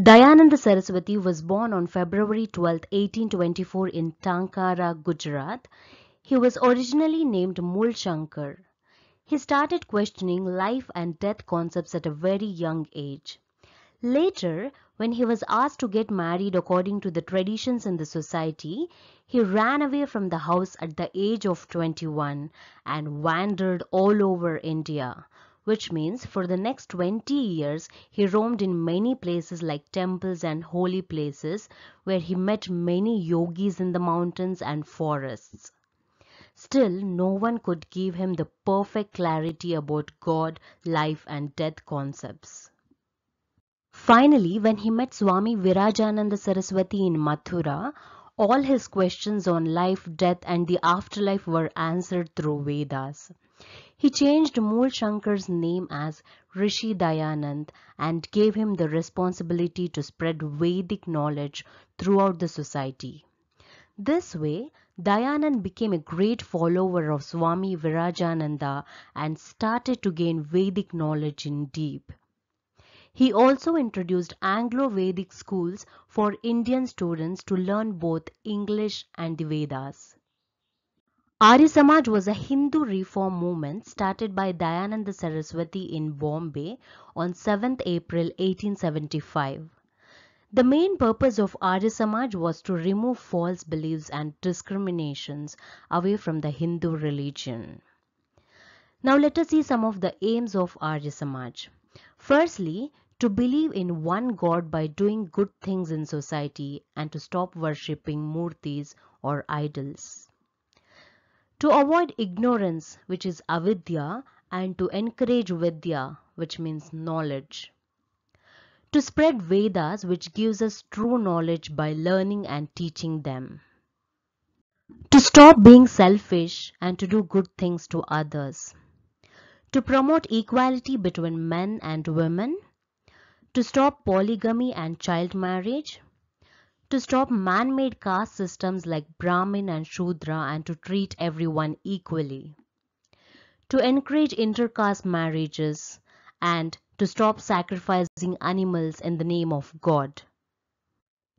Dayananda Saraswati was born on February 12, 1824 in Tankara, Gujarat. He was originally named Mool Shankar. He started questioning life and death concepts at a very young age. Later, when he was asked to get married according to the traditions in the society, he ran away from the house at the age of 21 and wandered all over India, which means for the next 20 years he roamed in many places like temples and holy places where he met many yogis in the mountains and forests. Still, no one could give him the perfect clarity about God, life and death concepts. Finally, when he met Swami Virajananda Saraswati in Mathura, all his questions on life, death and the afterlife were answered through Vedas. He changed Mool Shankar's name as Rishi Dayanand and gave him the responsibility to spread Vedic knowledge throughout the society. This way, Dayanand became a great follower of Swami Virajananda and started to gain Vedic knowledge in deep. He also introduced Anglo-Vedic schools for Indian students to learn both English and the Vedas. Arya Samaj was a Hindu reform movement started by Dayananda Saraswati in Bombay on 7th April 1875. The main purpose of Arya Samaj was to remove false beliefs and discriminations away from the Hindu religion. Now let us see some of the aims of Arya Samaj. Firstly, to believe in one God by doing good things in society and to stop worshipping murtis or idols. To avoid ignorance which is avidya and to encourage vidya which means knowledge. To spread Vedas which gives us true knowledge by learning and teaching them. To stop being selfish and to do good things to others to promote equality between men and women, to stop polygamy and child marriage, to stop man-made caste systems like Brahmin and Shudra and to treat everyone equally, to encourage intercaste marriages and to stop sacrificing animals in the name of God.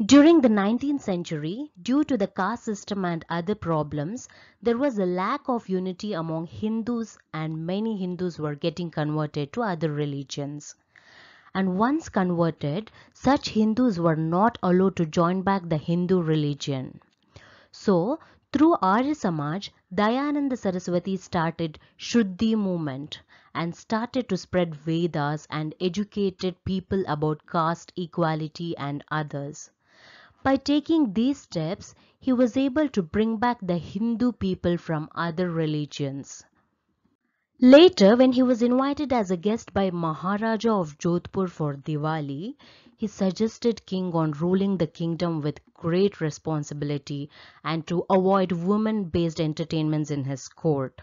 During the 19th century, due to the caste system and other problems, there was a lack of unity among Hindus and many Hindus were getting converted to other religions. And once converted, such Hindus were not allowed to join back the Hindu religion. So, through Arya Samaj, Dayananda Saraswati started Shuddhi movement and started to spread Vedas and educated people about caste equality and others. By taking these steps, he was able to bring back the Hindu people from other religions. Later, when he was invited as a guest by Maharaja of Jodhpur for Diwali, he suggested king on ruling the kingdom with great responsibility and to avoid women-based entertainments in his court.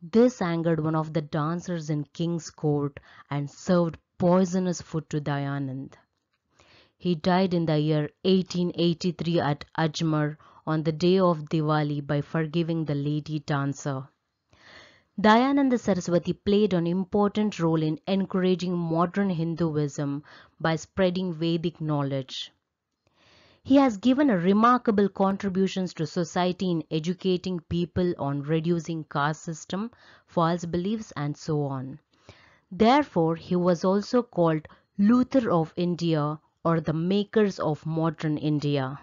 This angered one of the dancers in king's court and served poisonous food to Dayanand. He died in the year 1883 at Ajmer on the day of Diwali by forgiving the lady dancer. Dayananda Saraswati played an important role in encouraging modern Hinduism by spreading Vedic knowledge. He has given a remarkable contributions to society in educating people on reducing caste system, false beliefs and so on. Therefore, he was also called Luther of India or the makers of modern India.